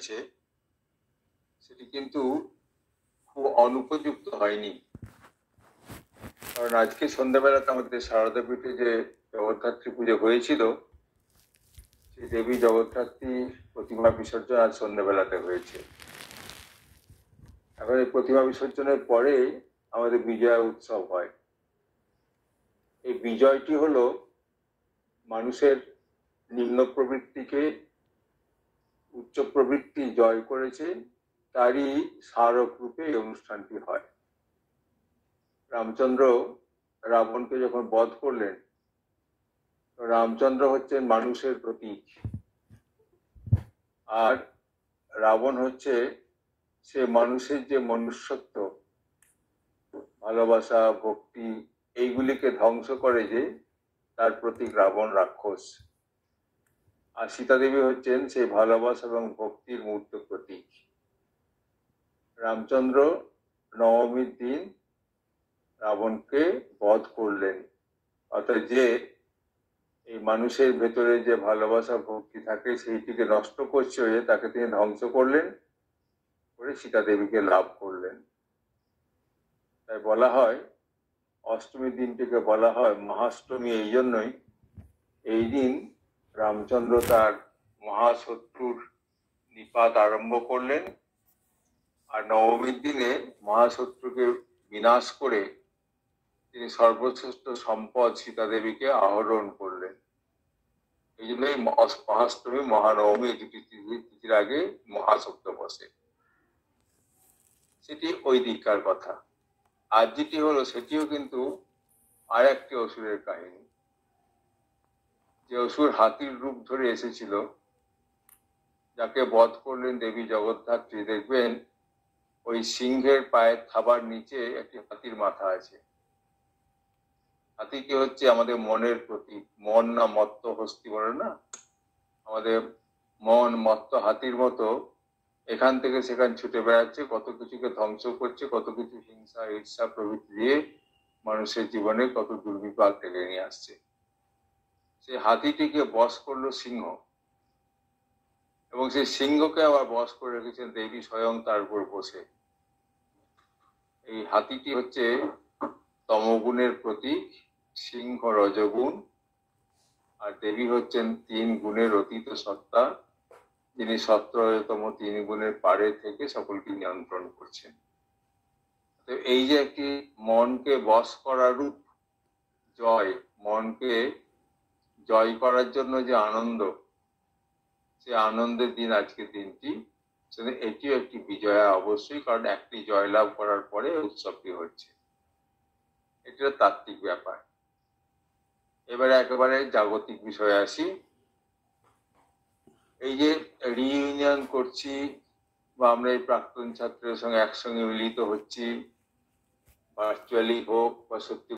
হয়েছে সেটি কিন্তু খুব অনুপযুক্ত হয়নি। কারণ আজকে সন্ধ্যাবেলাতে আমাদের সারদা পীঠে যে জগদ্ধাত্রী পুজো হয়েছিল, সেই দেবী জগদ্ধাত্রী প্রতিমা বিসর্জন আজ সন্ধ্যাবেলাতে হয়েছে। এখন এই প্রতিমা বিসর্জনের পরে আমাদের বিজয়া উৎসব হয়। এই বিজয়টি হলো মানুষের নিম্ন প্রবৃত্তিকে উচ্চ প্রবৃত্তি জয় করেছে, তারই স্মারক রূপে এই অনুষ্ঠানটি হয়। রামচন্দ্র রাবণকে যখন বধ করলেন রামচন্দ্র হচ্ছেন মানুষের প্রতীক। আর রাবণ হচ্ছে সে মানুষের যে মনুষ্যত্ব, ভালোবাসা, ভক্তি, এইগুলিকে ধ্বংস করে যে তার প্রতীক রাবণ রাক্ষস। আর সীতা দেবী হচ্ছেন সেই ভালোবাসা এবং ভক্তির মূর্ত প্রতীক। রামচন্দ্র নবমীর দিন রাবণকে বধ করলেন। অর্থাৎ যে এই মানুষের ভেতরে যে ভালোবাসা, ভক্তি থাকে, সেইটিকে নষ্ট করছে হয়ে তাকে তিনি ধ্বংস করলেন, করে সীতা দেবীকে লাভ করলেন। তাই বলা হয়, অষ্টমীর দিনটিকে বলা হয় মহাষ্টমী, এই জন্যই এই দিন রামচন্দ্র তার মহাশত্রুর নিপাত আরম্ভ করলেন। আর নবমীর দিনে মহাশত্রুকে বিনাশ করে তিনি সর্বশ্রেষ্ঠ সম্পদ সীতা দেবীকে আহরণ করলেন। এই জন্যই মহাষ্টমী, মহানবমী দুটি তিথির আগে মহাসপ্ত বসে। সেটি ওই দিককার কথা। আর যেটি হলো সেটিও কিন্তু আর একটি অসুরের কাহিনী। যে অসুর হাতির রূপ ধরে এসেছিল, যাকে বধ করলেন দেবী জগদ্ধাত্রী, দেখবেন ওই সিংহের পায়ের থাবার নিচে একটি হাতির মাথা আছে। হাতিকে হচ্ছে আমাদের মনের প্রতীক। মন না মত্ত হস্তি বলে না? আমাদের মন মত্ত হাতির মতো। এখান থেকে সেখান ছুটে বেড়াচ্ছে, কত কিছুকে ধ্বংস করছে, কত কিছু হিংসা, ঈর্ষা প্রভৃতি দিয়ে মানুষের জীবনে কত দুর্বিপাক টেনে নিয়ে আসছে। সেই হাতিটিকে বস করল সিংহ। এবং সেই সিংহকে আবার বস করে রেখেছেন দেবী স্বয়ং তার উপর বসে। এই হাতিটি হচ্ছে তমগুণের প্রতীক, সিংহ রজগুণ, আর দেবী হচ্ছেন তিন গুণের অতীত সত্তা। যিনি সত্রতম তিন গুণের পারে থেকে সকলকে নিয়ন্ত্রণ করছেন। তো এই যে একটি মনকে বশ করার রূপ, জয়, মনকে জয় করার জন্য যে আনন্দ, সে আনন্দের দিন আজকের দিনটি। এটিও একটি বিজয়া অবশ্যই, কারণ একটি জয়লাভ করার পরে উৎসবটি হচ্ছে। এটা তাত্ত্বিক ব্যাপার। এবারে একেবারে জাগতিক বিষয়ে আসি। এই যে রিইউনিয়ন করছি, বা আমরা এই প্রাক্তন ছাত্রের সঙ্গে একসঙ্গে মিলিত হচ্ছি ভার্চুয়ালি হোক বা সত্যি